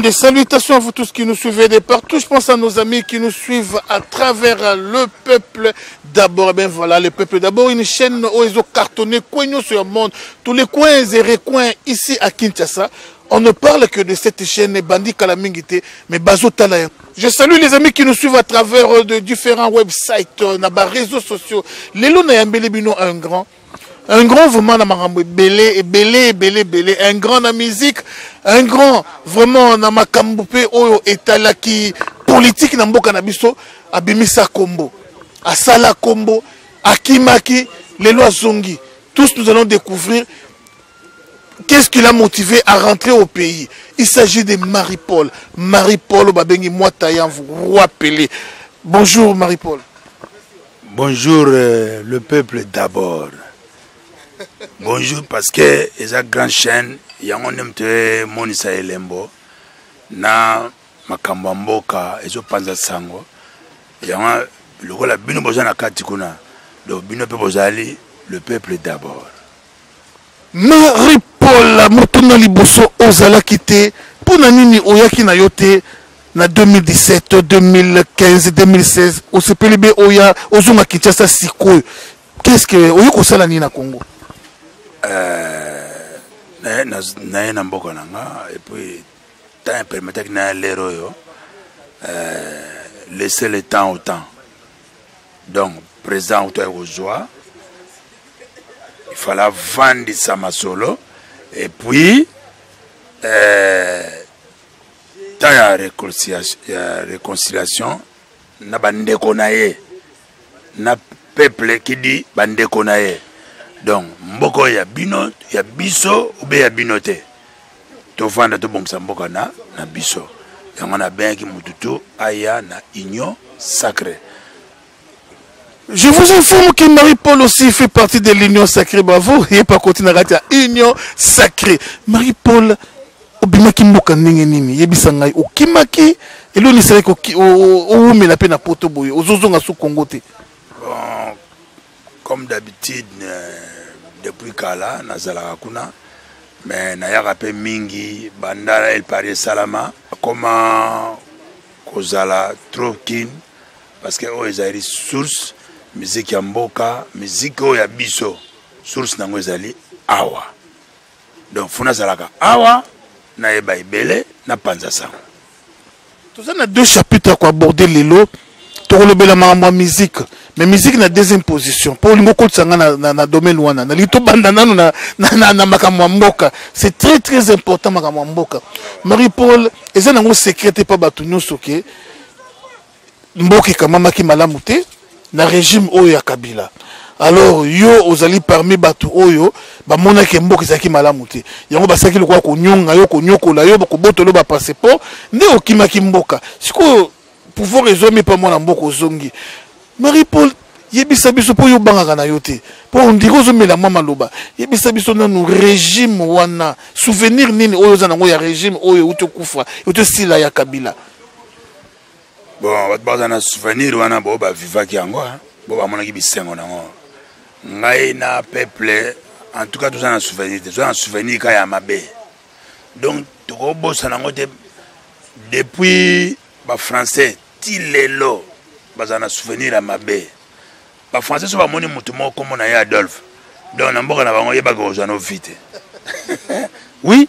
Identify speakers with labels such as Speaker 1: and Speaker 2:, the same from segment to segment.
Speaker 1: des salutations à vous tous qui nous suivez de partout. Je pense à nos amis qui nous suivent à travers le peuple d'abord. ben voilà, le peuple d'abord, une chaîne où ils ont cartonné coignons sur le monde, tous les coins et recoins ici à Kinshasa. On ne parle que de cette chaîne Bandi Kalamingite, mais Bazo Talayan. Je salue les amis qui nous suivent à travers de différents websites, euh, les réseaux sociaux. Les Lelo na un grand. un grand vraiment na makambo ebele ebele ebele ebele un grand na musique un grand vraiment na makambo mpe oyo etalaki politiki na mboka na biso abimisa kombo asala kombo akimaki lelo azongi tous nous allons découvrir qu'est-ce qui l'a motivé à rentrer au pays il s'agit de marie-paul marie-paul oyo babengi mwata yanvu roi pele bonjour marie-paul
Speaker 2: Bonjour euh, le peuple d'abord. Bonjour parce que eza grand chaîne yango nde moto emonisa elembo na makambo ya mboka ezopanza sango yango lokola bino boza na kati kuna donc bino mpe bozali le peuple d'abord
Speaker 1: Marie Paul, motuna liboso ozalaki te mpo na nini oyaki na yo te na 2017 2015 2016 osepeli be oya ozonga kinshasa sikoyo qu'est-ce que oye kosala nini na congo
Speaker 2: euh, naye na mboka na nga epuis temps epermetaki naya lere oyo euh, laisse le temps au temps donc president kutu aye kozwa ifala avandisa masolo epuis eh, temps ya réconciliation, ya réconciliation na bandeko na ye na peuple kidi bandeko na ye donc mboka oyo ya bino ya biso ube ya bino te tovanda tobongisa mboka na, na biso yango wana abengaki motu to aya na union sacrée
Speaker 1: Je vous informe que Marie-Paul aussi fait partie de l'Union sacrée. Bravo. Il n'est pas côté Nagatia. Union sacrée. Marie-Paul, obimaki mboka ndenge nini yebisa ngai okimaki eloni esalaki owumela mpe na poto boye ozozonga su kongo te
Speaker 2: comme d'habitude depuis kala nazalaka kuna mais nayaka mpe mingi banda el paris esalama akoma kozala trop kin parce que oyo ezali source miziki ya mboka miziki oyo ya biso source nango ezali awa donc funa azalaka awa nayeba ebele na panza sango
Speaker 1: toza na deux chapitre ya koaborde lelo tokolobela makambo ya musique mais musique na deuxième position mpo olingi okotisa nga na, na, na domaine wana nalingi tobanda nano na, na, na, na makambo ya mboka c'est très très important makambo ya mboka marie paul eza nango secret te mpa bato nyonso ke okay? mboka ekamamaki malamu te na regime oyo ya kabila alors yo ozali parmi bato oyo bamonaki mboka ezalaki malamu te yango basalaki lokola konyonga yo konyokola yo kobotolo bapasseport nde okimaki mboka sikoyo pouvoir ezwami mpa mwana mboka ozongi marie paul yebisa biso mpo yo obangaka na yo te mpo ondiri ozomela mwa maloba yebisa biso nanu regime wana souvenir nini oyo oza nango ya regime oyo euti okufa euti osila ya kabila
Speaker 2: bon bato baza na souvenir wana bo bavivaki yango hein. bo bamonaki bisengo na yango ngai na peuple en tout cas toza na souvenir te toza na souvenir ka ya mabe donc tokobosana yango te depuis bafrançais ti lelo bazala na souvenir ya mabe bafrançais so bamoni motu moko nkombo na ye adolphe donc na mboka na bango yebaka kozwa no vi te oui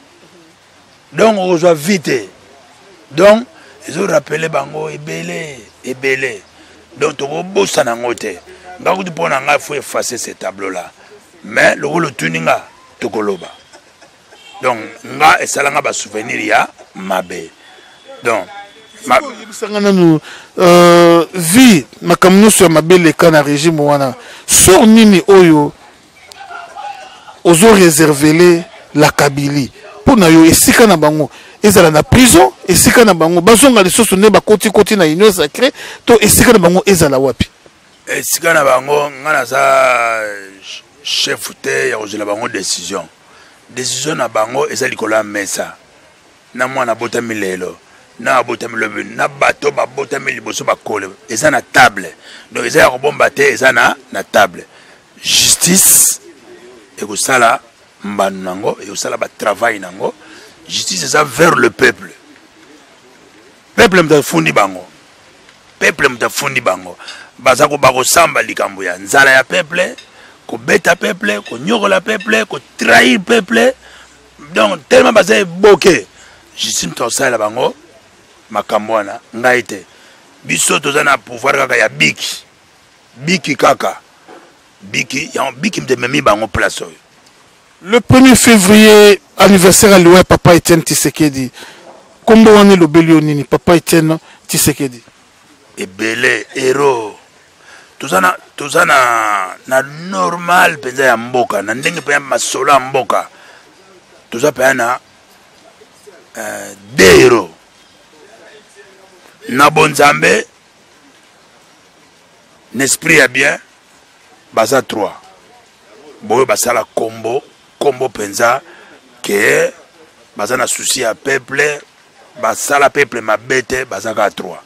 Speaker 2: donc okozwa vie te donc ezorapele bango ebele ebele donc tokobosana yango te nga kutu mpo na ngai fo efface ce tableau là mais lokola otuni nga tokoloba donc nga esala nga basouvenir ya mabe donc
Speaker 1: oyebisanga nanu euh, vie makambo nyonso ya mabe eleka na régime wana sor nini oyo ozo reservele la kabili mpo na yo esika na bango ezala na prison esika na bango bazonga lisusu nde bakotikoti na union sacré to esika na bango ezala wapi
Speaker 2: esika na bango ngai naza chef te ya kozwela bango décision décision na bango eza likolo ya mesa na mwana abotami lelo na abotami lobi na bato babotami liboso bakole eza na table donc eza ya kobomba te eza na na table justice ekosala mbano na yango ekosala batravail na yango justice eza vers le peuple peuple moto afundi bango peuple moto afundi bango baza bakosamba likambo ya nzala ya peuple kobeta peuple konyokola peuple kotrahir peuple donc tellement baza eboke justine tosalela bango makambo wana ngai te biso toza na pouvoir kaka ya biki biki kaka biki yango biki mde memi bango place oyo
Speaker 1: le premier février anniversaire ya liwa ya papa etienne tisekedi nkombo wana elobeli yo nini papa etienne tisekedi
Speaker 2: ebele hero toza na toza na na normal mpenza ya mboka na ndenge mpenza masolo ya mboka toza mpenza na uh, de hero na bonzambe na esprit ya bien baza trois boyo basala kombo kombo mpenza ke baza na susi ya peuple basala peuple mabe te baza kaka trois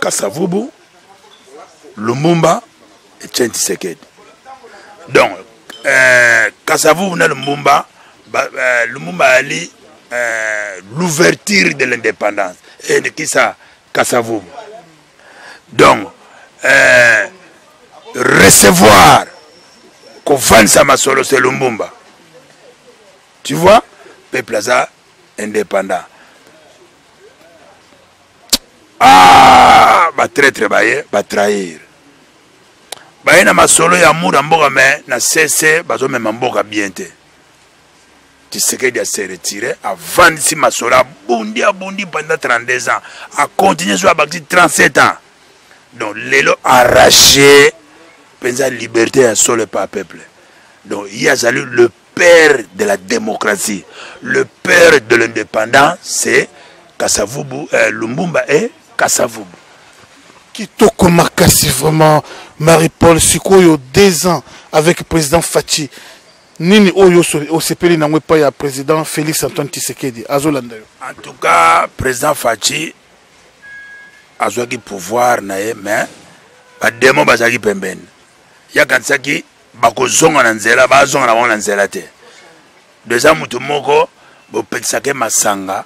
Speaker 2: kasavubu lumumba etienne tisekedi donc euh, kasavubu na lumumba ba, euh, lumumba ali euh, l'ouverture de l'indépendance elekisa kasavubu donc euh, recevoir kofandisa masolo se lumbumba tu vois peuple aza indépendant ah batraitre baye batrahir baye na masolo ya mur ya mboka me na sese bazomema mboka bien te tisekedi ase retire avandisi masolo abundi abundi pendant 32 ans acontinue so abakisi 37 ans donc lelo arrache mpenza liberté ya solo epa peuple donc ye azali le père de la démocratie le père de l'indépendance c'est kasavubu euh, lumbumba et kasavubu
Speaker 1: kitoko makasi vraiment marie paul sikoyo deux ans avec président faci nini oyo osepeli nango epai ya président félix antoine tshisekedi azolanda yo
Speaker 2: en tout cas président faci azwaki pouvoir na ye mais bademo bazalaki pembeni ye akanisaki bakozonga na nzela bazonga na bango na nzela te do eza motu moko bopekisaka ye masanga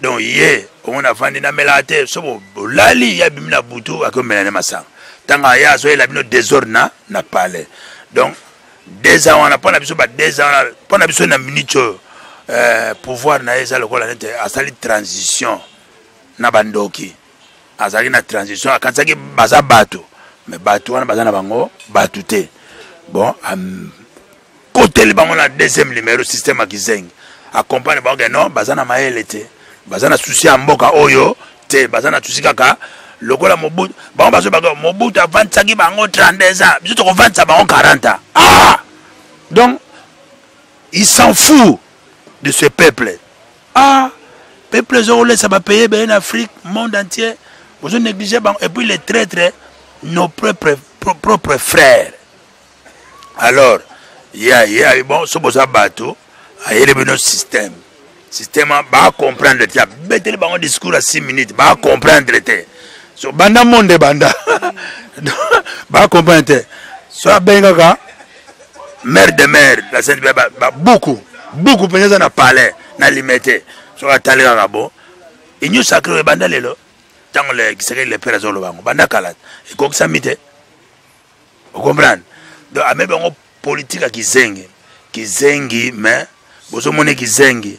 Speaker 2: donc ye omoni avandi namelaka te so bolali ye abimi na butu akomela ne masanga ntango aye azoyela bino desordre na na palais donc deux ans wana mpo na biso ba deux ans wana mpo na biso na minute oyo euh, pouvoir na ye eza lokola nete asali transition na bandoki azalaki na transition akatisaki baza bato me bato wana baza na bango bato te bon akoteli bango na deuxième numero système ya kizengi akompagne bango ke non baza na mayele te baza na susi ya mboka oyo te baza na susi kaka lokola mobutu bango bazobaka mobutu avandisaki bango 32 ans biso tokovandisa bango 40 ans ah donc il s'en fout de ce peuple ah peuple ezolesa bapaye ebele na afrique monde entier bozo néglige bango et puis les traitres nos propres, propres frères alors ya ya bon so boza bato ayeli bino système système bacomprendre te abeteli bango discours ya 6 minutes bacomprendre te so banda monde banda bacomprendre te so abengaka mère de mère la sainte ba, ba, ba buku buku mpenza eza na palais na limete soki atali kaka bo union sacré oyo ebanda lelo ntango kisekeli lepere azoloba yango banda kala ekokisami te ocomprendre donc amebi yango politike ya kizengi kizengi mais bozomoni kizengi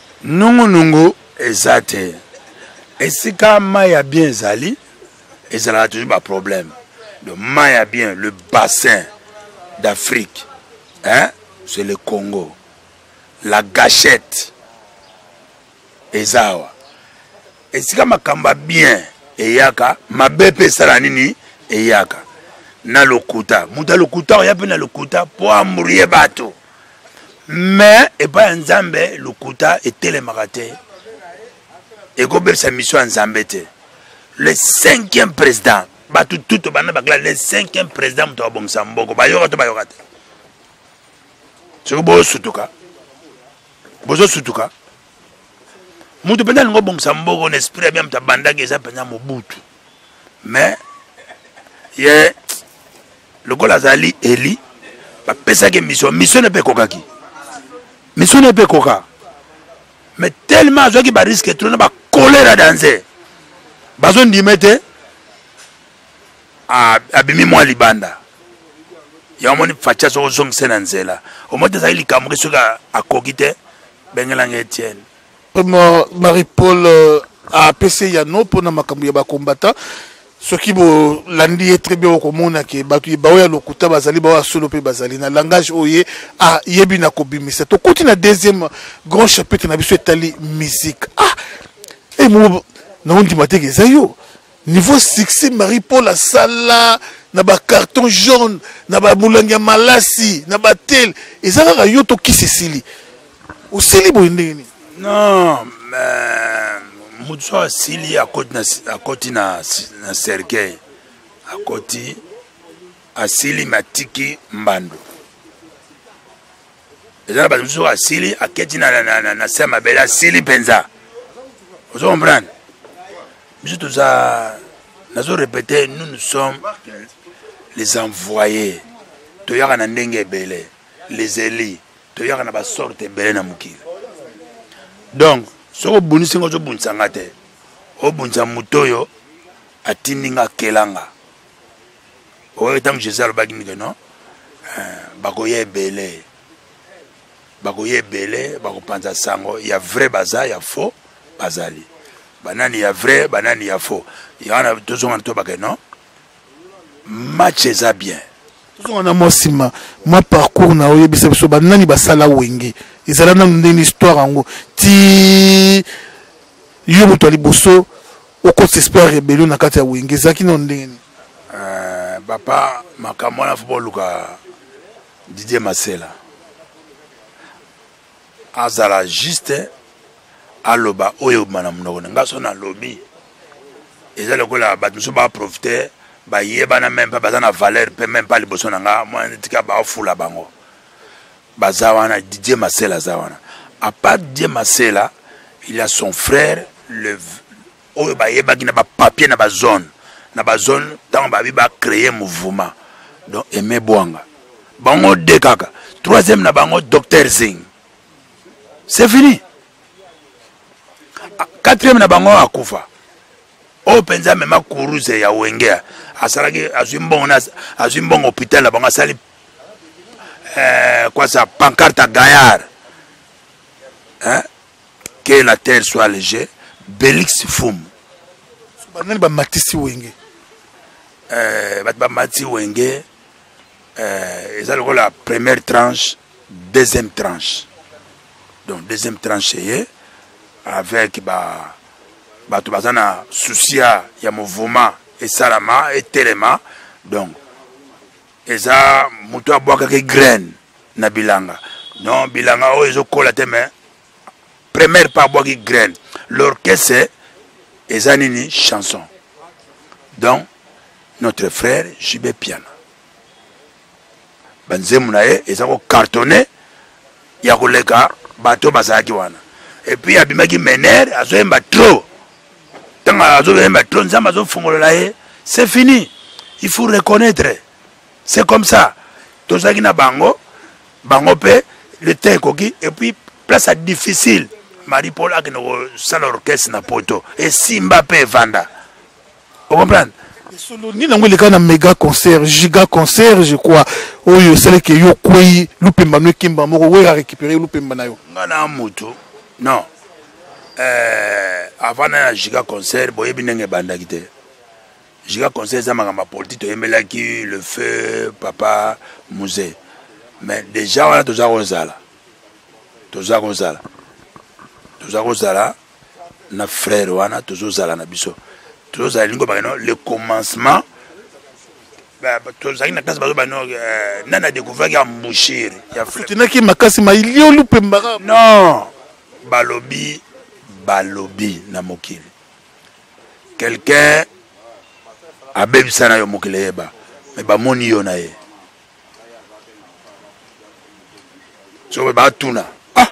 Speaker 2: nungunungu eza te esika mai ya bien ezali ezalaka toujours baproblème donc mai ya bien le bassin d'afrique hein? c'est le congo la gachette eza awa esika makambo ya bien eyaka mabe mpe esala nini eyaka na lokuta moto ya lokuta oya mpe na lokuta mpo amburie bato mais epai ya nzambe lokuta etelemaka te ekobebisa misio ya nzambe te le cinquième président bato tuto banda bakla le cinquième président moto abongisa mboko bayoka to bayoka te soki bosutuka bozosutuka moto mpenza alingi obongisa mboko na esprit ya bia moto abandaki eza mpenza mobutu mais ye lokola azali eli bapesaki mission mission ne mpe ekokaki mission ne mpe ekoka mais tellement azwaki bariske tro na bakolera danse bazondima ete abimi mwa libanda yango omoni facha soki ozongise na nzela omoni te ezali likambo ke soki akoki te bengelanga etienne
Speaker 1: Vraiment, Marie-Paul euh, a apesi yano mpo na makambo ya bakombata soki bolandi ye très bien okomona ke bato ye baoyo ya lokuta bazali baoyo ya solo mpe bazali na langage oyo ye ayebi na kobimisa tokoti na deuxième grand chapitre na biso etali musique ah e eh, mo naondima teke eza yo niveau succès marie paul asala na bacarton jaune na bamolangi ya malasi na batele eza kaka yo to kisi esili osili boye ndenge nini
Speaker 2: non moto so asili akoti na cercueil akoti asili matiki mbando eza na bato mosusu asili aketi na se ya mabele asili mpenza ozo comprendre biso toza nazo repete nous nous sommes les envoyés toyaka na ndenge ebele les elis toyaka na basorte ebele na mokili donc soki obundisi nga ozobundisa nga te obundisa moto oyo atindi nga akelanga okaki ntango jesus alobaki ndike no eh, bakoya ebele bakoya ebele bakopanza sango ya vrai baza ya faux bazali banani ya vrai banani ya faux wana tozonga na tobake no match eza bien
Speaker 1: tozonga na mwa nsima mwa parcours na oyebisa biso banani basala wenge ezala nanu ndenge histoire yango ti yo moto ya liboso okotisa esprit ya rebellion na kati ya wenge ezalaki nano ndenge nini eh,
Speaker 2: papa makambo wana fo boluka didie masela azala juste aloba oyo ebima na monoko na ngai so nalobi eza lokola bato mosusu baprofite bayebana meme mpe baza na valeur mpe meme mpa liboso na ngai mwana tika bafula bango baza wana didier masela aza wana apart didier masela il y a son frère le oyo bayebaki na bapapier na bazone na bazone ntango babi bacreye mouvement donc aime bwanga bango de kaka troisième na bango docteur zing c'est fini quatrième na bango akufa oyo mpenza amema kuruse ya wengea asalaki azwi mbongo azwi mbongo hopital na bango asali eh, quoi ça pancarte à gaillard hein? que la terre soit léger belix fum
Speaker 1: banani bamatisi wenge
Speaker 2: eh, bato bamatisi wenge eh, eza lokola première tranche deuxième tranche donc deuxième tranche eye avec ba bato baza na souci ya mouvement esalama etelema donc eza moto abwakaki graine na bilanga non bilanga oyo ezokola te mais première pa abwaki graine l'orchestre eza nini chanson donc notre frère jibe piana banzembo na ye eza kocartonne ya koleka bato bazalaki wana epuis abimaki mener azoyemba trop ntango azoyemba trop nzambe azofungolola ye c'est fini il faut reconnaître c'est comme ça tozalaki na bango bango mpe le temps ekoki epuis place ya difficile marie paul akende kosala orchestre na poto esimba mpe evanda okomprendre
Speaker 1: lisolo nini yango eleka na mega concert giga concert je crois oyo esalaki yo kwei lupemba no ekemba moko wera récupéré lupemba na yo
Speaker 2: nga na moto non eh, avant na ya giga concert boyebi ndenge ebandaki te giga concert eza makambo ya politike toyembelaki le feu papa musée mais déjà wana toza kozala toza kozala toza kozala na frère wana tozozala na biso tozozala lingo bakeno le commencement tozalaki na classe bazo bano euh, nani adécouvraki embouchure
Speaker 1: yafutinaki makasi mailiolu mpe mbaka
Speaker 2: non balobi balobi na mokili quelqu'un abebisa na yo mokili eyeba me bamoni yo na ye soki batuna ah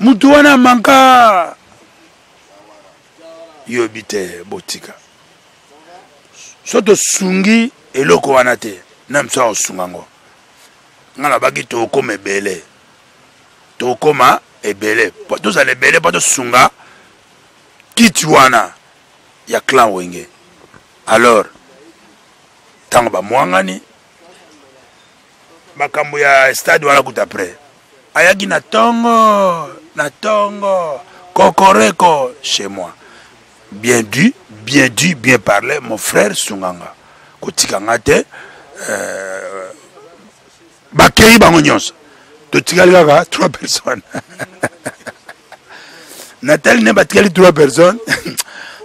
Speaker 2: motu wana amanka yobi te botika so tosungi eloko wana te na biso akosunga yango ngai nabaki tokoma ebele tokoma ebele tozala ebele mpo tosunga kiti wana ya clan wenge alors ntango bamwangani makambo ya stade wana kuta après ayaki na tongo na tongo kokoreko chez moi bien du bien du bien parle mon frère sunganga kotika nga te euh, bakei bango nyonso totikali kaka 3 personnes natali ne batikali 3 personnes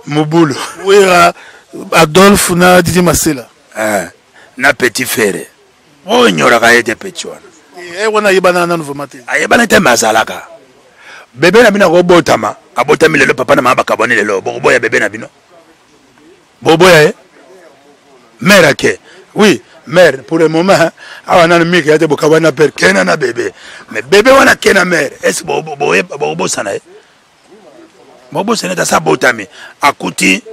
Speaker 2: mobulu
Speaker 1: wera adolphe na didi masela
Speaker 2: eh, na petit fere onyoraka ye te petit wana
Speaker 1: eh, eh, wana ayebana nanu vraimen te
Speaker 2: ayebana te me azalaka bebe na bino akobotama abotami lelo papa na mama bakabwani lelo bokoboya bebe na bino boboya ye mère ake oui mère pour le moment hein, awa nanu mike yate bokawa na père kena na bebe mais bebe wana kena mère esi bobosana ye bobosana ete asa botami akuti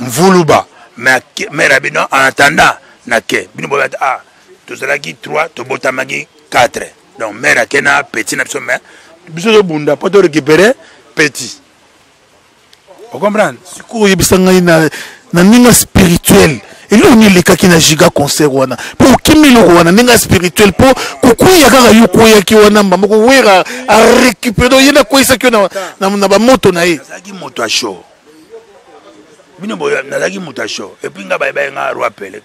Speaker 2: mvuluba mais mère ya bino en attendant na ke bino boya te ah tozalaki 3 tobotamaki 4 donc mère akena petit na biso mais biso tobunda mpo torécupere petit okomprendre
Speaker 1: sikoyo oyebisa ngai na, na ndenge spirituel eloko nini elekaki na giga concert wana mpo okimi eloko wana ndenge ya spirituel mpo kokweya kaka yo okweyaki wana mbamba kowera arécupere ye nakweyisaki yo na, na, na bamoto na ye
Speaker 2: nazalaki moto ya show bino boyo nazalaki moto ya show epuis ngai bayebaye ngai aroi pele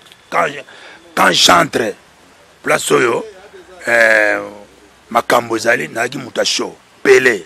Speaker 2: quand j'entre place oyo eh, makambo ezali nazalaki moto ya show pele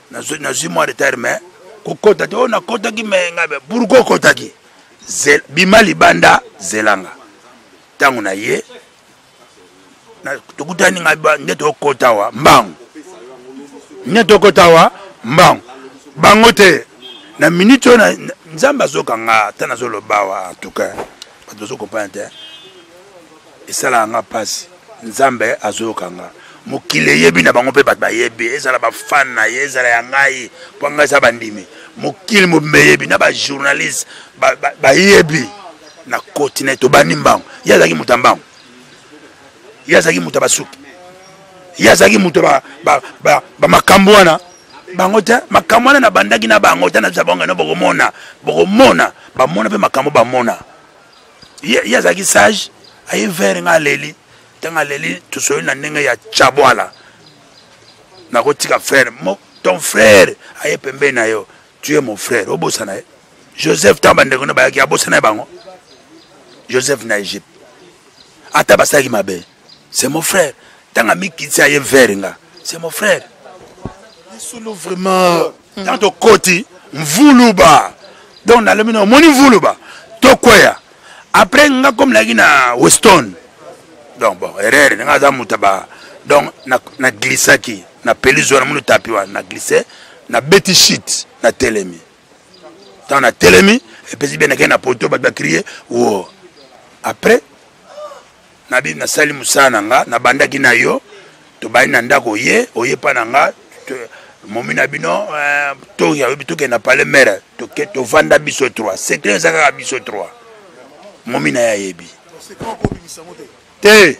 Speaker 2: nazwi mwa retard me kokota te oyo oh, nakotaki me ngai pourkui okotaki bima libanda zelanga ntango na ye tokutani ngai nde tokota wa mbangu nde tokota wa mbangu bango te na minute oyo nzambe azokanga ata nazoloba wa en tout cas bato bazokompane te esalaka nga mpasi nzambe azoyoka nga mokili eyebi na bango mpe bato bayebi ezala bafane na ye ezala ya ngai mpo ngai eza bandimi mokili mobimba eyebi na bajournaliste bayebi na koti na ye tobandi mbango ye azalaki moto ya mbango ye azalaki moto ya basuki ye azalaki moto ya bamakambo wana bango te makambo wana nabandaki na bango te na biso bango no bokomona bokomona bamona mpe makambo bamona ye azalaki sage aye vere nga aleli ntango aleli tosoli na ndenge ya chabwala nakotika frere ton frere aye pembeni na yo tu es mon frère obosana ye joseph ntango bandeko nde bayaki abosana ye bango joseph na egypte ata basalaki mabe c'est mon frère ntango amikitisi aye vere nga c'est mon frère
Speaker 1: lisolo vraiment
Speaker 2: ntango tokoti mvuluba donc nalobi na omoni mvuluba tokweya après nga comme nayaki na weston donc bon erreur nga aza moto ba donc na, na glissaki na pelise wana munu tapi wana na glisse na beti shit na telemi ntango na telemi epesi bien nakei na poto bato bakrie wo après nabi nasali mosala na nga nabandaki na yo tobandi na ndako oye oye mpa na nga momi na bino eh, toyabi tokenda pale mere tovanda biso 3 secret eza kaka biso 3 momi na ye ayebi te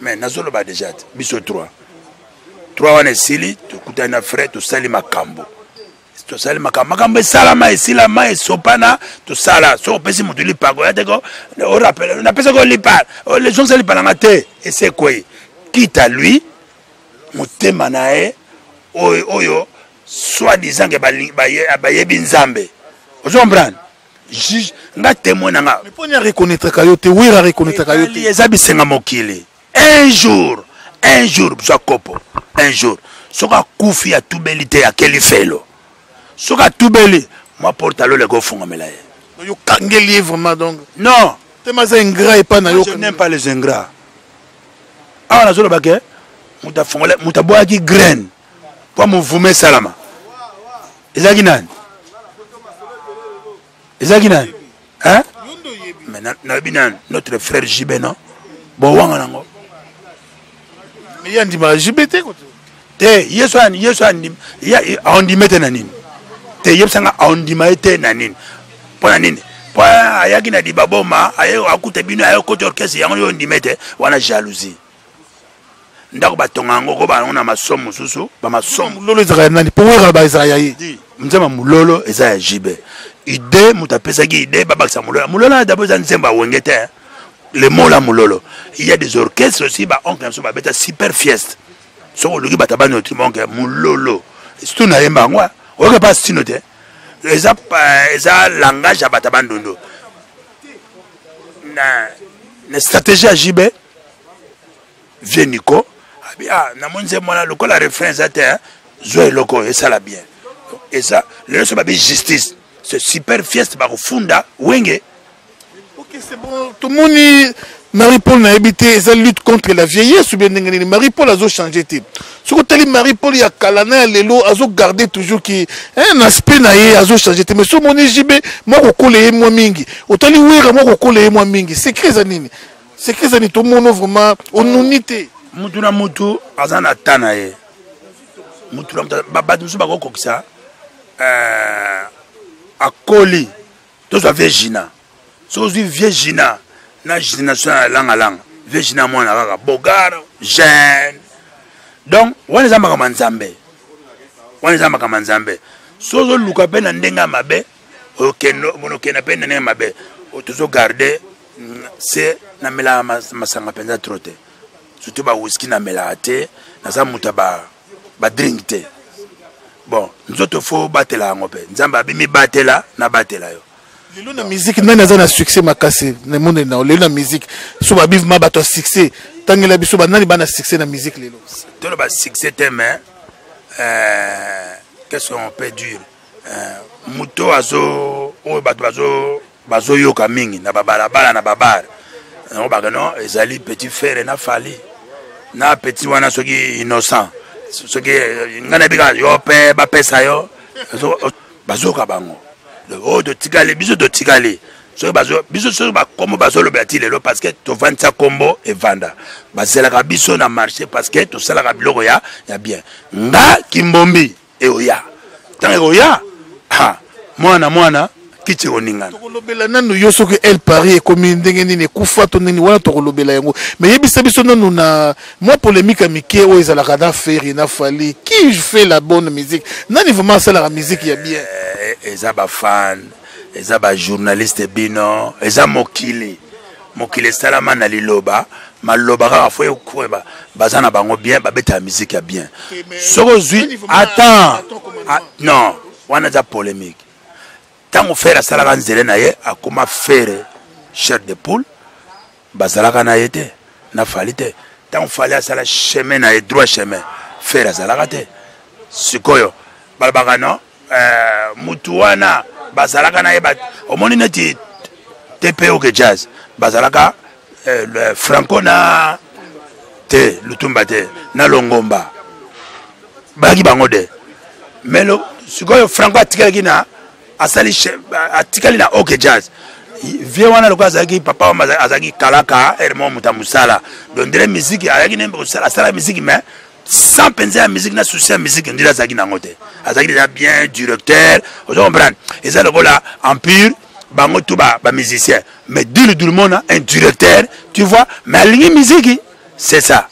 Speaker 2: me nazoloba deja te biso 3 3 wana esili tokutani na frai tosali makambo tosali makambo makambo esalama esilama esopana tosala soki opesi motu lipago ya teko orapele napesaki olipa oh, les gens alipa nanga te esekwei kita lui motema na ye oyo oyo soit disant ke bayebi nzambe ozo comprendre juge nga temoin na nga
Speaker 1: mpo ni areconnaitraka yo te wera areconnaitraka yo te
Speaker 2: eza bisenga mokili un jour un jour bzwa kopo un jour soki akufi atubeli te akeli felo soki atubeli mwa porta lola ekofungamela ye
Speaker 1: yokangeli ye vraiment donc
Speaker 2: non
Speaker 1: tema aza ingrat epa na yo
Speaker 2: je n'aime pas les ingrats awa nazoloba ke moto afongole moto aboyaki graine mpo movume esalama ezalaki nani ezalaki nani hein mais nayebi nani notre frère JB non bowanga nango mais
Speaker 1: ye andimaka JB te
Speaker 2: te yesu yesu aondima ete na nini te yebisanga aondima ye te na nini mpo na nini mpo ayaki na libaboma akuta bino aye okoti orchestre yango yo ondima ete wana jalousie ndako batonga yango koba yango na masomo mosusu bamasomo
Speaker 1: lolo ezalaka ya nani mpo oyekala ba ezalaka ya ye
Speaker 2: nzemba mololo eza ya jibe ide moto apesaki ide babakisa mololo mololo ya dabo eza nzembo ya wenge te eh. le mot la mololo il y a des orchestres aussi ba oncle biso babeta super fieste soki oluki bato abani otimo oncle mololo surtout na yemba yango oyoka mpa stino te eza eza langage ya bato ya bandundu na, na stratégie ya jibe vie nico abi ah namoni nze mwana lokola refrain eza te zwa eloko oyo esala bien eza lelo so babi justice ce super fieste bakofunda wenge
Speaker 1: okay, bon. tomoni marie paul nayebi te eza lutte contre la vieillesse oubien ndenge nini marie paul azochange te soki otali marie paul ya kala na ya lelo azogarde toujours ki un aspect na ye azochange te mais so omoni jb mwa kokola ye mwa mingi otali wera mwa kokola ye mwa mingi secret eza nini sekreza ni tomono vraiment onuni te
Speaker 2: mutu na mutu aza na ta na ye mutu na mutu bato mosusu bakokokisa eh, akoli tozwa vie gina soki ozwi vie gina na génération ya langalanga vie gina mwana kaka bogar jeune donc wana eza makambo ya nzambe wana eza makambo ya nzambe soki ozoluka mpe na ndenge ya mabe okende na pende ndenge mabe tozo garde mm, se namelaka masanga mpenza tro te surtout bawiski namelaka te naza moto ya badrink te bon nzoto fo obatela yango mpe nzambe abimi batela nabatela yo
Speaker 1: lelo na musique nani aza na succès makasi na monde na lelo na musique so ba bivement bato ya succès tangela biso banani bana succès na musique lelo
Speaker 2: toloba succès te mais euh, qu'est ce qu'on peut dire eh, moto azo oyo bato bazo bazoyoka mingi na babalabala na babare yango baka no ezali petit fere na fali na petit wana soki innocent soki eh, ngai nabika yo mpe bapesa yo bazoka bango oyo oh, totikali biso totikali biso soki bakombo bazolobela ti lelo parce que tovandisa kombo evanda bazelaka biso na marché parce que tosalaka biloko ya, ya bien nga kimbombi eoya ntango ekoya mwana mwana kiti ekoningana
Speaker 1: tokolobela nanu yo soki el paris ekomi ndenge nini ekufa to nini wana tokolobela yango mais yebisa biso nanu na mwa polémique ya mike oyo ezalaka na feri na fali qui fait la bonne musique nani vraiment asalaka musique ya bien eh,
Speaker 2: eza bafan eza bajournaliste bino eza mokili mokili esalama na liloba maloba kaka fo ekweba baza na bango bien babetaka miziki ya bien soki ozwi ata ah, non wana eza polemique ntango fere asalaka nzele na ye akoma fere chair de poule bazalaka na ye te na fali te ntango fali asala chemin na ye droit chemin fere azalaka te sikoyo balobaka non eh, mutu wana bazalaka na ye omoni neti tpo ke jazz bazalaka eh, franco na te lutumba te na longomba bayaki bango de mais sikoyo franco atikalaki na asali atikali na ok jazz vie wana lokola azalaki papa wama azalaki kalaka ermo moto ya mosala dondele miziki azalaki ne asala miziki mais sans penser à musique na souci à musique ndila azalaki nango te azalaki déjà bien directeur ozo comprendre eza lokola empire bango tout ba, ba musicien mais dulu dulu mona un directeur tu vois mais alingi musique c'est ça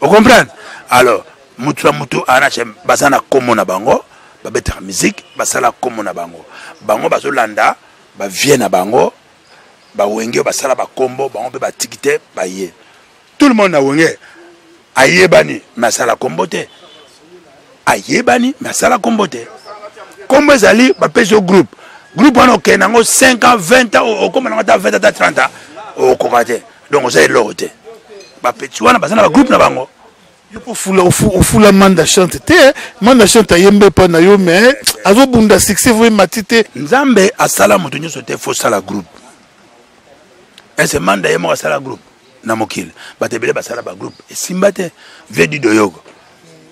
Speaker 2: au comprendre alors mutu na mutu anache baza na komo na bango babetaka musique basala komo na bango bango bazolanda bavie na bango bawenge basala bakombo bango mpe batiki te baye tout le monde na wenge ayebani me asala kombo te ayebani me asala kombo te kombo ezali bapesi yo groupe groupe wana okende nango 5 ans 20 ans okoma nango ata 20 ata 30 ans okoka te donc oza eloko te bapeti wana baza na bagroupe na bango
Speaker 1: ofula ofula manda chante te eh. manda chante ayemba epa na yo me eh. azobunda succès vo emati te
Speaker 2: nzambe asala moto nyonso te fosala groupe ese manda ye moko asala groupe na mokili bato ebele basala bagroupe esimba te vedi doyogo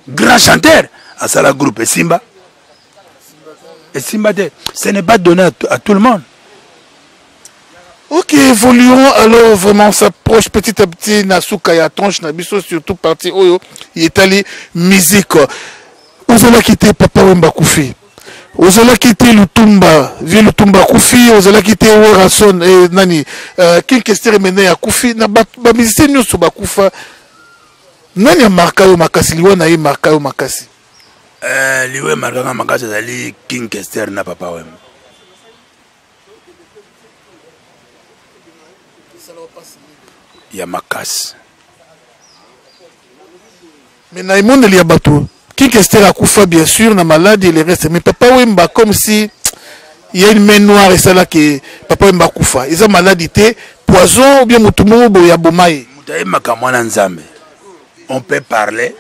Speaker 2: grand chanteur asala groupe esimba esimba te ce n'est pas donné à tout le monde
Speaker 1: Ok, évoluons alors vraiment s'approche petit à petit Nasuka ya tranche na biso surtout partie oyo yetali musique. Ozala quitté papa Wemba Koufi. ozalaki te lutumba vie lutumba akufi ozalaki te werason eh, nani uh, king kestere mene akufi na bamisie ba nyonso bakufa nani amarka yo makasi liwa na ye marka yo makasi
Speaker 2: uh, liwa emarkaka makasi ezali king kester na papa wema ya makasi
Speaker 1: mais na emoneli ya bato kikester akufa bien sûr na maladi et le reste mais papa wemba comme si ya une main noire esalaki papa wemba akufa eza maladi te poison ou bien motu moko boye aboma ye
Speaker 2: moto ayembaka mwana nzambe on peut parler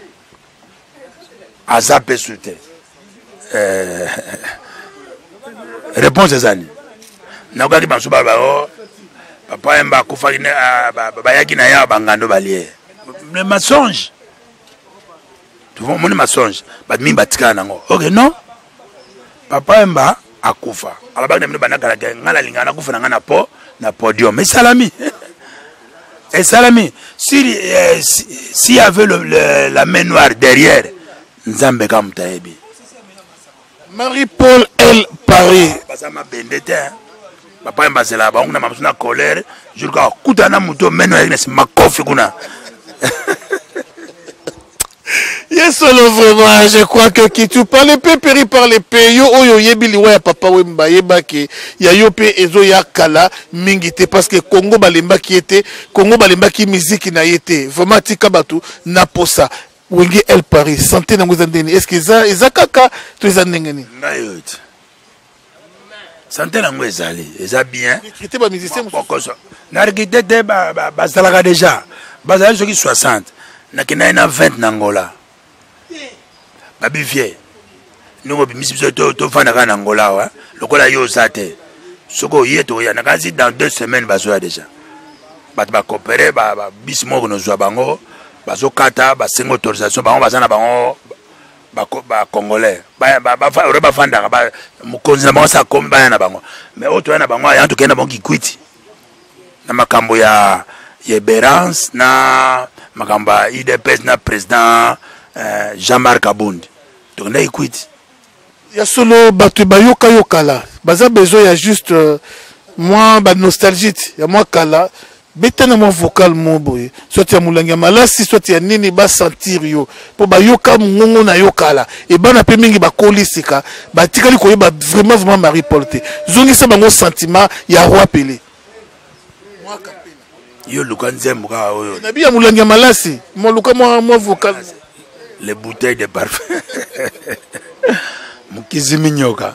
Speaker 2: aza mpe su te eh, réponse ezali nakokaki banso baloba o oh, papa yemba akufaki ah, bayaki na ye awa bangando balie le mensonge omoni mensonge bato mingi batikala nango ok non papa emba akufa alobaki na bino banda kala ke ngai nalingaka nakufa na ngai na po na podium esalami esalami si, eh, si, si avait le, le, la main noire derrière nzambe ka moto ayebi
Speaker 1: marie paul el paris ah,
Speaker 2: baza mabende te papa emba azelaka bango na mamosu na colère jour kaka kuta na moto meno yaki na nsima kofi kuna
Speaker 1: Yes, alors vraiment, je crois que qui tu parles peut périr par les pays. Yo, oyo, yebi liwa ya papa wemba, yeba ke, ya yo pe ezo ya kala, mingi te, parce que Congo balemba qui était, Congo balemba qui musique na yete. Vraiment, tika batu, na posa. Wenge El Paris, santé na ngozandeni. Est-ce que eza, eza kaka, tu eza
Speaker 2: nengeni? Nayo ete. sante nango ezali eza bien narkite te bazalaka deja bazali soki 60 nakendaki na 20 na ngola babivie ndenge obimisi biso tofanda kaka na ngola awa lokola yo oza te soki oye toya nakanisi dans deux semaines bazoya deja bato bakopere bisi moko nozwa bango bazokata basengi autorisation bango baza na bango bacongolais ore bafandaka mokonzi na bango se akomi baya na bango mais oyo toya na bango aya tokei na bango kikwiti na makambo ya eberance na makambo ya udps na président eh, jean marc abundi tokenda kikwiti
Speaker 1: ya solo bato bayoka yo kala baza besoin ya juste euh, mwa banostalgite ya mwa kala beta na mwa vocal mo boye soit ya molangi ya malasi soit ya nini basentir yo mpo bayoka mongongo na yo kala ebana mpe mingi bakoli sika batikali koyeba vraiment vraiment marie paul te zongisa bango sentiment ya roi pele
Speaker 2: yo luka nzembo kaka oyo
Speaker 1: nabi ya molangi ya malasi mwa luka mwa mwa vocal
Speaker 2: le bouteille de parfum mokizimi nyoka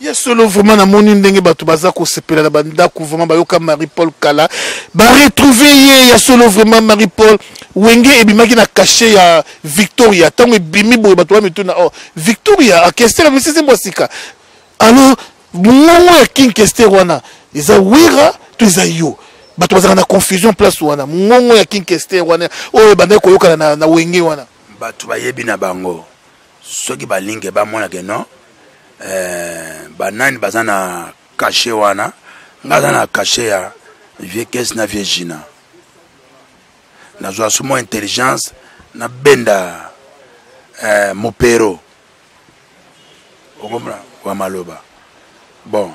Speaker 2: ya
Speaker 1: solo vraiment namoni ndenge bato baza kosepela na bandako vraiment bayoka marie paul kala baretrouve ye ya solo vraiment marie paul wenge ebimaki na kashe ya victoria ntango ebimi boye bato bamituna o oh, victoria akester amisisi mwa sika alors mongongo ya king kester wana eza wera to eza yo bato bazalaka na confusion place wana mongongo ya king kester wana oyo ebandaki koyokana na, na wenge wana
Speaker 2: bato bayebi na bango soki balingi bamona ke non eh, banani baza na kashe wana ngai aza na kashe ya vie kesi na vie gina nazwa somo intelligence nabenda eh, mopero okomona wa maloba bon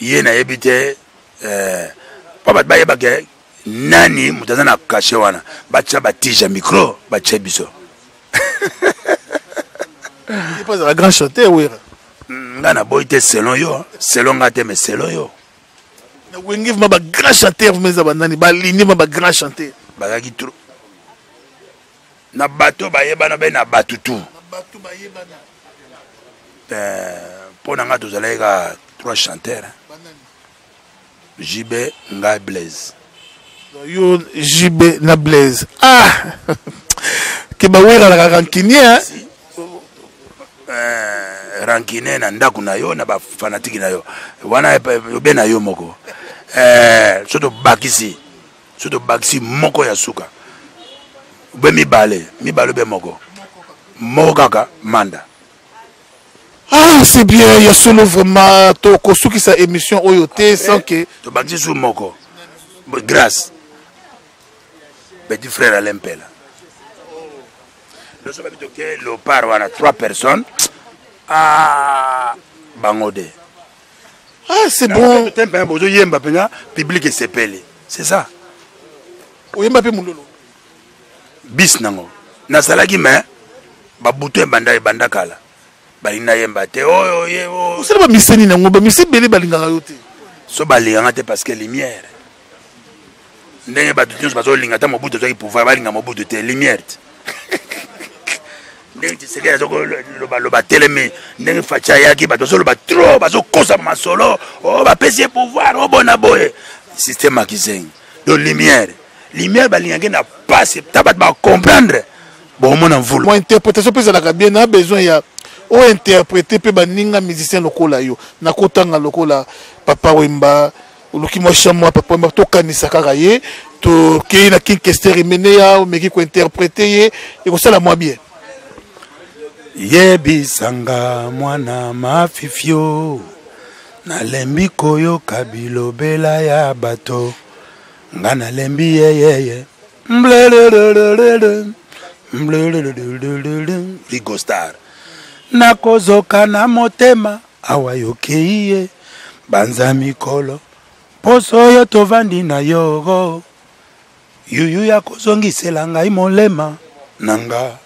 Speaker 2: ye nayebi te eh, mpo bato bayebake nani moto aza na kashe wana batya batija micro batya biso
Speaker 1: epazala grand chanteur wera
Speaker 2: mm, nga naboyi te selon yo selon nga te mais selon yo
Speaker 1: wenge vrima bagrand chanteur vrima eza banani balini vrima bagrand chanteur
Speaker 2: bazalaki tro na bato bayebana be na bato tu mpo na nga tozalaki ka trois chanteur JB ngai Blaise.
Speaker 1: Yo JB na Blaise. Ah! Kibawera la rancunier
Speaker 2: hein. Si. Euh, rancunier na ndaku na yo na ba fanatique na yo. Wana eh, eh, obe na yo moko. Euh, soto bakisi. Soto bakisi moko ya suka. Obe mibale, mibale obe moko. Moko kaka manda.
Speaker 1: Ah, c'est bien, ya solo vraiment tokosukisa émission oyo te sans que eh,
Speaker 2: tobakisi su moko grâce petit frère alain mpela loso babi toke lopar wana trois personnes ah, bango de
Speaker 1: ah, c'est bon
Speaker 2: te mpenza bozoyemba mpenza public esepeli c'est ça
Speaker 1: oyemba mpe mololo
Speaker 2: bis nango nazalaki me babutu ebanda ebanda kala balingi nayemba te oyo oh, ye oh.
Speaker 1: osala bamiseni nango bamisi ebele balingaka yo te
Speaker 2: so balinganga te parce que lumière ndenge bato nyonso bazolinga ata mobutu azwaki pouvoir balinga mobutu te lumière te ndenge tisekeli azolobaloba telemi ndenge faci ayaki bato bazoloba trop bazokosa masolo o oh, bapesi ye pouvoir obona oh, boye système akizengi do lumière lumière balingaki na pasi ta bato bacomprendre bomona mvulu
Speaker 1: mo interprétation mpe ezalaka bien na besoin ya ointerprete mpe baninga musicien lokola yo nakotanga lokola papa wemba oluki mwa chamwa papa wemba tokanisa kaka ye tokei na king kester emeneya omeki kointerprete ye ekosala mwa bien
Speaker 2: yebisanga mwana mafifio nalembi koyoka bilobela ya bato nga nalembi yeyeye rigostar nakozoka na motema awa yokei ye banza mikolo poso oyo tovandi na yoko yuyu ya kozongisela ngai molema na nga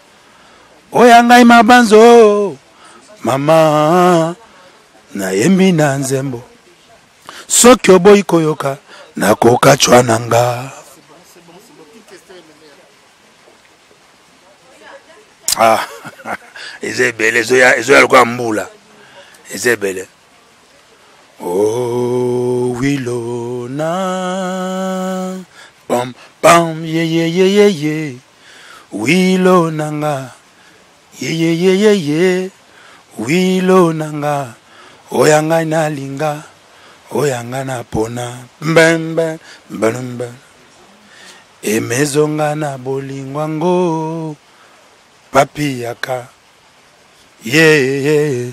Speaker 2: oya ngai mabanzo mama nayembi na nzembo soki oboyi koyoka nakokacwa na nga ah, eza ebele ezoya lokola mbula eza ebele oh, wilona pam pam yeyeyeyeye wilo na nga Yeyeyeyeye, Wilo na nga, oya ngai nalinga, oya nga napona, mbembe, mbembe. Emezonga na bolingo yango, papi yaka,
Speaker 1: yeyeye.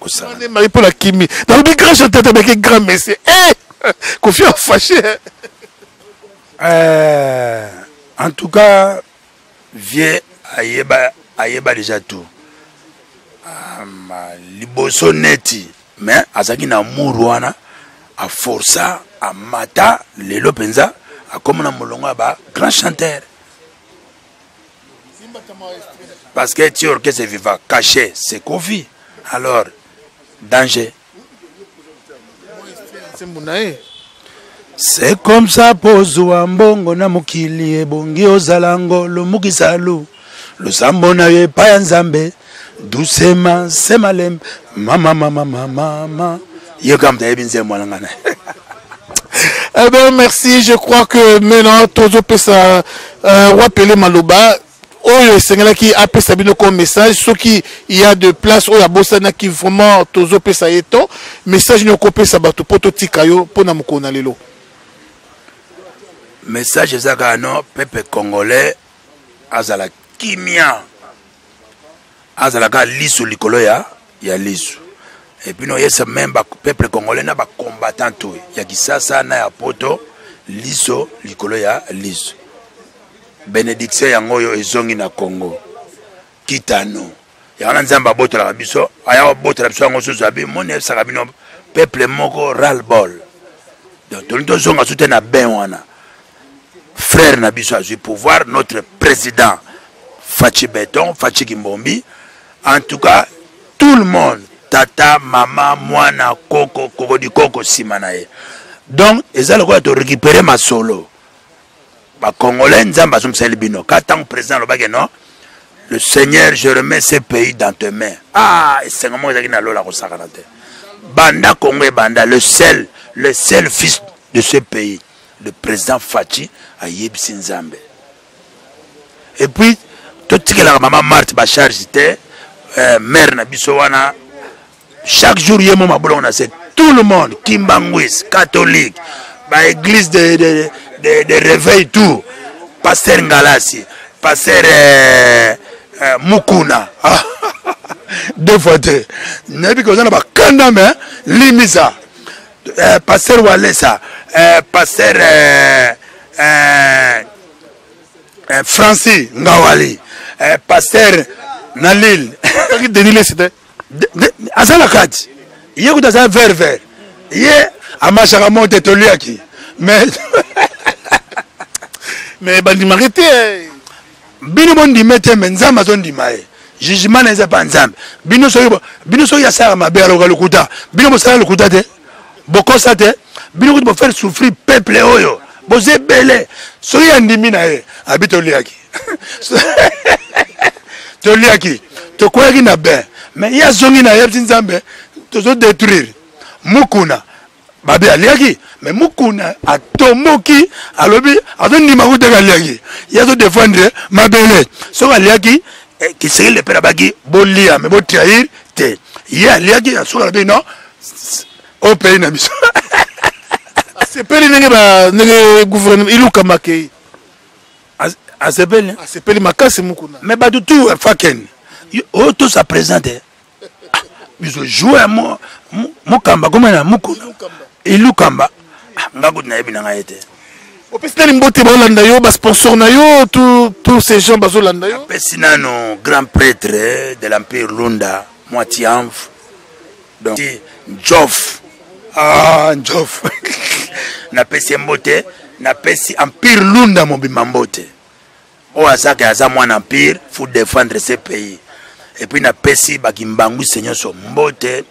Speaker 1: kosala nde marie mpo na kimi nalobi grand chanteur tabeke grand messie eh! kofi afashe
Speaker 2: eh, en tout cas vieux ayeba ayeba déjà tout um, liboso neti mais azalaki na amour wana aforsa amata lelo mpenza akoma na molongo ya ba grand chanteur Parce que tu orchestre c'est vivant, caché, c'est Kofi. Alors, danger. C'est comme ça pozwa mbongo na mokili ebongi ozala ngolo mukisa lu losambo na yo epai ya nzambe Doucement, c'est malem, mama, mama, mama, mama. Yo kam ta yebi nzembo na ngana.
Speaker 1: Eh bien, merci. Je crois que maintenant, Tozo Pessa, euh, Wapele Maloba, oyo esengelaki apesa bino ko message soki ya de place oyo abosanaki vraiment tozopesa ye to message nini okopesa bato mpo totika yo mpo na mokolo na lelo
Speaker 2: message eza kaka no pepe congolais azala kimia azalaka liso likolo ya ya liso epuis noyesa meme bapeuple congolais na bacombattant to ya kisasa na ya poto liso likolo ya liso benediction yango oyo ezongi na congo kitano yango wana nzambe abotolaka biso aya kobotola biso yango susu abi moni ayebisaka bino peuple moko ralbol donc toni tozonga su te na bain wana frère na biso azwi pouvoir notre président faci beton faci kimbombi en tout cas tout le monde tata mama mwana koko koko dikoko nsima na ye donc eza lokola torécupere masolo bacongolais nzambe azongiseli bino ka ntango président alobaki non le seigneur je remets ce pays dans tes mains ah esengo moko ezalaki na lola kosakana te banda congo ebanda le sel le sel fils de ce pays le président faci ayebisi nzambe et puis totikelaka mama marte bacharge te eh, maire na biso wana chaque jour ye mo mabolongo na se tout le monde kimbanguis catholique baéglise de, de, de, de réveil tout pasteur ngalasi pasteur eh, eh, mukuna ah. deux fois te nayebi ke oza na bakanda me limisa eh, pasteur walesa eh, pasteur eh, eh, eh, francis ngawali eh, pasteur na lille
Speaker 1: soki denis lesi te
Speaker 2: aza na kati ye kuta aza vert vert ye amashaka mo te toliaki mais
Speaker 1: mais bandimaki te
Speaker 2: bino bondime te me nzambe azondima ye jugement na eza pa nzambe bino soki bino soki asalaka mabe aloka lokuta bino bosala lokuta te bokosa te bino kutu bofere souffrir peuple oyo boza ebele soki andimi na ye abi toliaki toliaki tokweyaki na bain mais ye azongi na ye ti nzambe tozodétruire mukuna babe aliaki mais mukuna atomboki alobi azondima kuteka aliaki ye azodefendre mabele soki aliaki eh, kisekele mpe nabaki bolia me botrahir te ye aliaki soki alobi non au pays na biso
Speaker 1: asepeli ndenge ndenge gouvernement iluka makei
Speaker 2: asepeli
Speaker 1: asepeli makasi mukuna
Speaker 2: mais bato tu faken oyo tosa présente biso joueur mo mokamba koma na mukuna ilukamba ah, nga kutu nayebi na ngai te
Speaker 1: opesi nani mbote baolanda yo basponsor na yo tous ces gens bazolanda yo
Speaker 2: apesi nano grand prêtre de l'empire lunda moitianve donc njof ah njof napesi ye mbote napesi empire lunda mobimba mbote oyo azake aza mwana empire faut défendre ce pays epuis napesi bakimbangwise nyonso mbote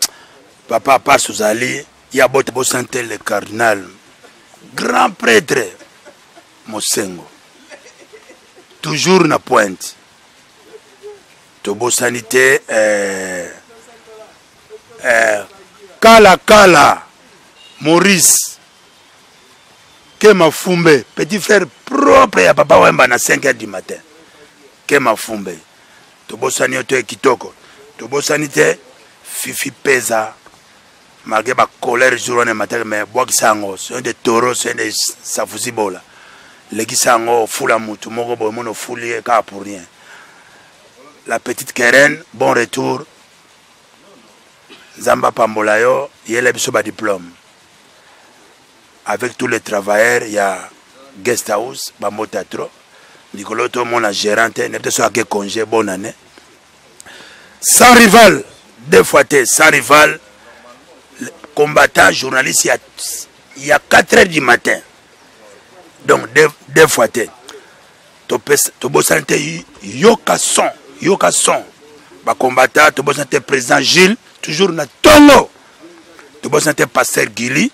Speaker 2: papa apasi ozali ya bote bosante le cardinal grand prêtre mosengo toujours na pointe tobosani te eh, eh, kala kala maurice Kema Fumbe, petit frère propre ya Papa Wemba na 5 heures du matin. Kema Fumbe. Tobosani oto kitoko. Tobosani te Fifi Peza. Malgré ba colère jour on est matin mais bwakisa yango, c'est des taureaux, c'est des safusi bola. Lekisa yango fula mutu moko boye mono fuli ye kaka pour rien. La petite Keren, bon retour. Zamba pambola yo, yela biso ba diplôme. avec tous les travailleurs ya guest house bamota trop likolo tomona gérant te nde so ake congé bonne année sans rival deux fois te sans rival combattant journaliste ya, ya 4 heures du matin donc deux, deux fois te tobosani te yoka son yoka son bacombattant tobosani te président gilles toujours na tongo tobosana te pasteur gili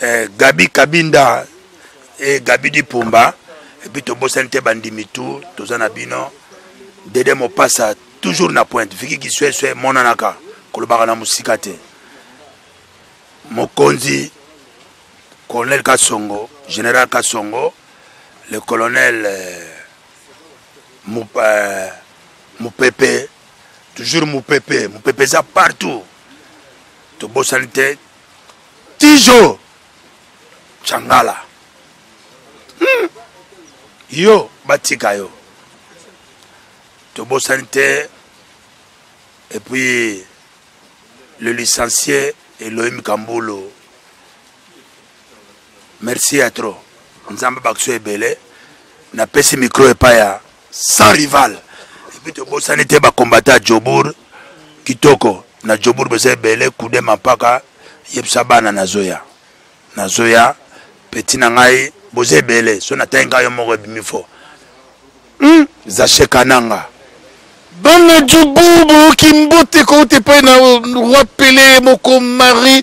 Speaker 2: eh, gabi kabinda e eh, gabi dipumba epuis tobosani te bandimi tu toza na bino dede mopasa toujours na pointe viki kisweswe emonanaka kolobaka na mosika te mokonzi colonel kasongo général kasongo le colonel euh, mupepe toujours mupepe mupepe eza partout tobosani te tijo changala hmm. yo batika yo tobosani te et puis le licencié elohim kambulu merci ya trop nzambe bakiso ebele napesi mikro epai ya sans rival epuis tobosani te bakombata ya jobour kitoko na jobour boza ebele kude mampaka yebisa bana nazoya nazoya peti na ngai boza ebele so natangi ngai yo moko ebimi fo hmm? zasheka nanga
Speaker 1: bana jobour boyoki mbote kouta epai na roi pele moko marie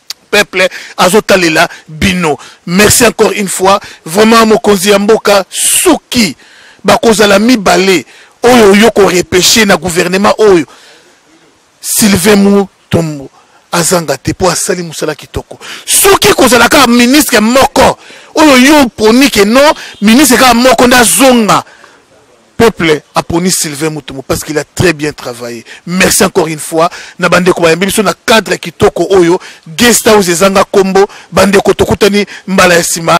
Speaker 1: peuple azotalela bino merci encore une fois vraiment mokonzi ya mboka soki bakozala mibale oyo yo korepeshe na gouvernement oyo sylvain mutombo azanga te mpo asali mosala kitoko soki kozala kaka ministre moko oyo yo oponi ke non ministre kaka moko nde azonga peuple aponi sylvain mutombo parce qu'il a très bien travaillé merci encore une fois na bandeko bayambi biso na cadre kitoko oyo guest house ezanga kombo bandeko tokutani mbala ya nsima